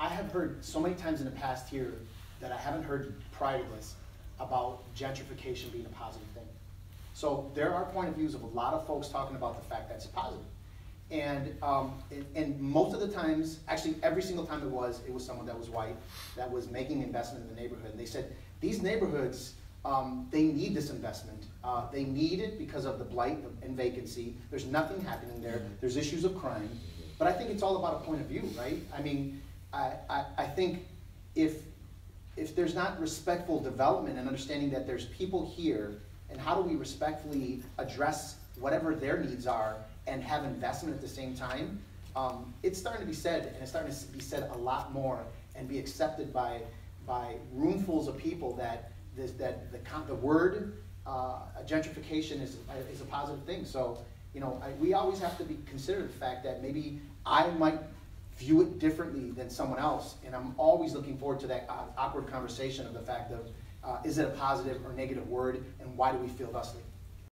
I have heard so many times in the past here that I haven't heard prior to this about gentrification being a positive thing. So there are point of views of a lot of folks talking about the fact that's positive. And, um, and, and most of the times, actually every single time it was, it was someone that was white that was making investment in the neighborhood. And they said, these neighborhoods, um, they need this investment. Uh, they need it because of the blight and vacancy. There's nothing happening there. There's issues of crime. But I think it's all about a point of view, right? I mean, I, I, think if, if there's not respectful development and understanding that there's people here, and how do we respectfully address whatever their needs are and have investment at the same time, um, it's starting to be said, and it's starting to be said a lot more and be accepted by, by roomfuls of people that, this, that the, the word uh, gentrification is, is a positive thing. So, you know, I, we always have to be consider the fact that maybe I might view it differently than someone else, and I'm always looking forward to that awkward conversation of the fact of, uh, is it a positive or negative word, and why do we feel thusly?